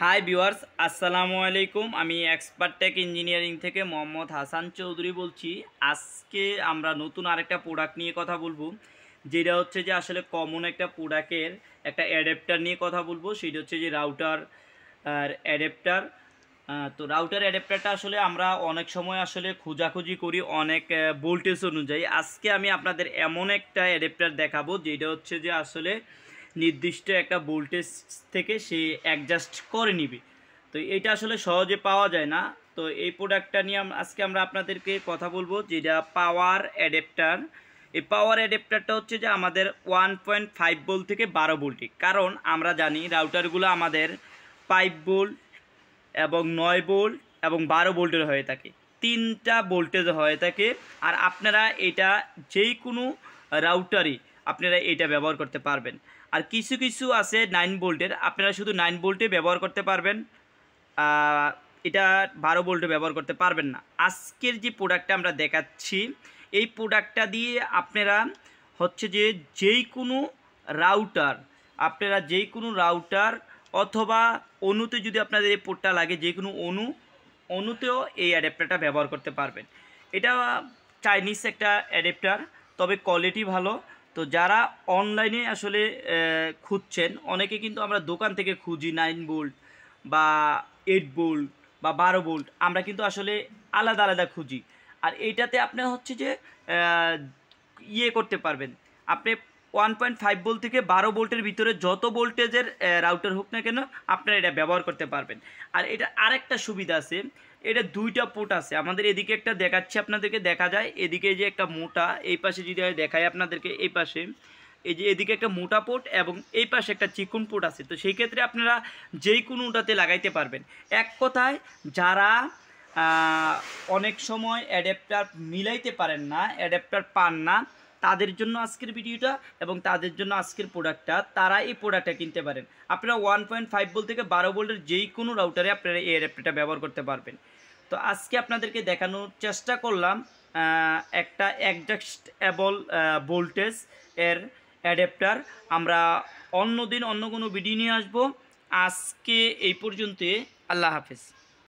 Hi viewers আসসালামু আলাইকুম। আমি এক্সপার্ট টেক ইঞ্জিনিয়ারিং থেকে মোহাম্মদ হাসান চৌধুরী বলছি। আজকে আমরা নতুন আরেকটা প্রোডাক্ট নিয়ে কথা বলব, যেটা হচ্ছে যে আসলে কমন একটা প্রোডাক্টের একটা অ্যাডাপ্টার নিয়ে কথা বলব। সেটা হচ্ছে যে রাউটার আর অ্যাডাপ্টার তো রাউটার অ্যাডাপ্টারটা আসলে আমরা অনেক সময় আসলে খোঁজাখুঁজি করি অনেক ভোল্টেজ অনুযায়ী। আজকে আমি আপনাদের এমন একটা অ্যাডাপ্টার দেখাবো, যেটা হচ্ছে যে আসলে নির্দিষ্ট একটা ভোল্টেজ থেকে সে অ্যাডজাস্ট করে নিবে। তো এটা আসলে সহজে পাওয়া যায় না। তো এই প্রোডাক্টটা নিয়ে আজকে আমরা আপনাদেরকে কথা বলব যেটা পাওয়ার অ্যাডাপ্টার এই পাওয়ার অ্যাডাপ্টারটা হচ্ছে যে আমাদের ওয়ান পয়েন্ট ফাইভ বোল্ট থেকে বারো ভোল্টে কারণ আমরা জানি রাউটারগুলো আমাদের ফাইভ বোল্ট এবং নয় বোল্ট এবং বারো বোল্টের হয়ে থাকে। তিনটা ভোল্টেজ হয়ে থাকে আর আপনারা এটা যেই কোনো রাউটারই আপনারা এটা ব্যবহার করতে পারবেন। আর কিছু কিছু আছে নাইন বোল্টের। আপনারা শুধু নাইন বোল্টে ব্যবহার করতে পারবেন। এটা বারো বোল্টে ব্যবহার করতে পারবেন না। আজকের যে প্রোডাক্টটা আমরা দেখাচ্ছি, এই প্রোডাক্টটা দিয়ে আপনারা হচ্ছে যে যেই কোনো রাউটার আপনারা যেই কোনো রাউটার অথবা অনুতে যদি আপনাদের এই পোর্টটা লাগে যে কোনো অনু অনুতেও এই অ্যাডাপ্টারটা ব্যবহার করতে পারবেন। এটা চাইনিজ একটা অ্যাডাপ্টার তবে কোয়ালিটি ভালো। তো যারা অনলাইনে আসলে খুঁজছেন, অনেকে কিন্তু আমরা দোকান থেকে খুঁজি নাইন বোল্ট বা এইট বোল্ট বা বারো বোল্ট আমরা কিন্তু আসলে আলাদা আলাদা খুঁজি। আর এইটাতে আপনার হচ্ছে যে ইয়ে করতে পারবেন। আপনি ওয়ান পয়েন্ট ফাইভ ভোল্ট থেকে বারো ভোল্টের ভিতরে যত ভোল্টেজের রাউটার হোক না কেন, আপনারা এটা ব্যবহার করতে পারবেন। আর এটা আরেকটা সুবিধা আছে, এটা দুইটা পোর্ট আছে। আমাদের এদিকে একটা দেখাচ্ছে, আপনাদেরকে দেখা যায়। এদিকে যে একটা মোটা, এই পাশে যদি দেখাই আপনাদেরকে, এই পাশে, এই যে এদিকে একটা মোটা পোর্ট এবং এই পাশে একটা চিকন পোর্ট আছে। তো সেই ক্ষেত্রে আপনারা যেই কোনোটাতে লাগাইতে পারবেন। এক কথায়, যারা অনেক সময় অ্যাডাপ্টার মিলাইতে পারেন না অ্যাডাপ্টার পান না তাদের জন্য আজকের ভিডিওটা এবং তাদের জন্য আজকের প্রোডাক্টটা তারা এই প্রোডাক্টটা কিনতে পারেন। আপনারা ওয়ান পয়েন্ট ফাইভ ভোল্ট থেকে বারো বোল্টের যেই কোনো রাউটারে আপনারা এই অ্যাডাপ্টারটা ব্যবহার করতে পারবেন। তো আজকে আপনাদেরকে দেখানোর চেষ্টা করলাম একটা অ্যাডজাস্টেবল ভোল্টেজ এর অ্যাডাপ্টার আমরা অন্য দিন অন্য কোনো ভিডিও নিয়ে আসব। আজকে এই পর্যন্ত আল্লাহ হাফেজ।